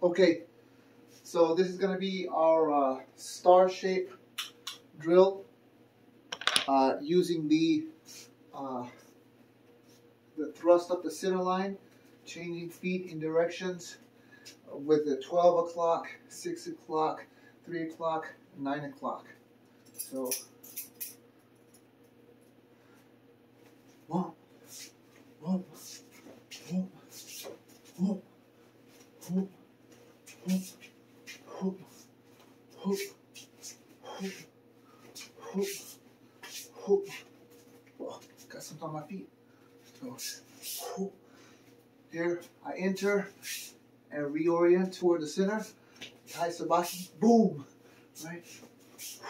Okay, so this is going to be our uh, star shape drill uh, using the uh, the thrust up the center line, changing feet in directions with the 12 o'clock, 6 o'clock, 3 o'clock, 9 o'clock. So, one, one, one, one, one, one, hoop, hoop, hoop, hoop, hoop. Got something on my feet. Here, I enter and reorient toward the center. High Sabaki, boom, right?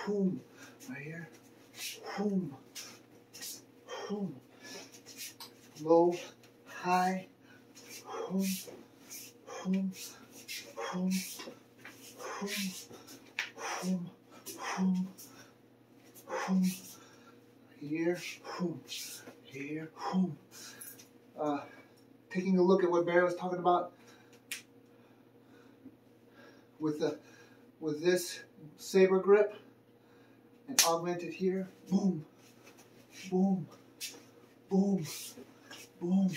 Boom, right here. Boom, boom. Low, high, boom, boom, boom, boom. Here, here. Uh, taking a look at what Barry was talking about with the with this saber grip and augment it here. Boom, boom, boom, boom,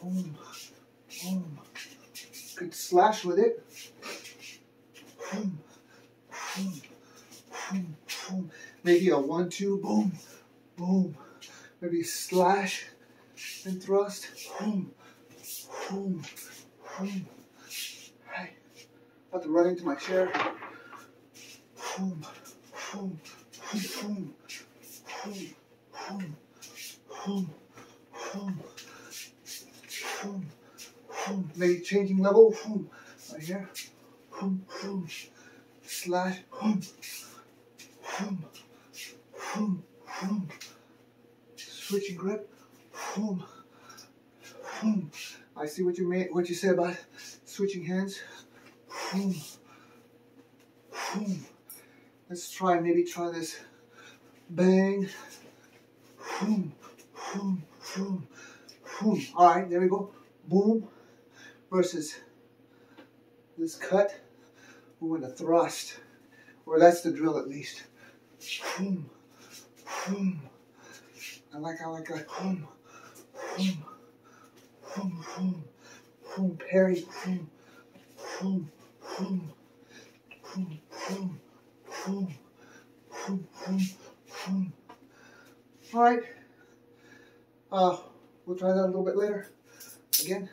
boom, boom. Could slash with it. Boom, boom, boom, boom. Maybe a one-two, boom, boom. Maybe slash and thrust. Boom, boom, boom. Hey, about to run into my chair. Boom, boom, boom, boom, boom, boom, boom, boom, boom, boom. Maybe changing level. Boom, right here. Boom, boom, boom. Switching grip. I see what you made. What you said about switching hands. Let's try. Maybe try this. Bang. All right, there we go. Boom versus this cut. Ooh, and a thrust. Or that's the drill at least. Boom, boom. I like, I like that. Boom, boom, boom, boom, boom, parry, boom, boom, boom, boom, boom, boom, boom, boom, boom. All right. Uh, we'll try that a little bit later. Again.